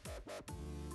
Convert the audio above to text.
ピッ!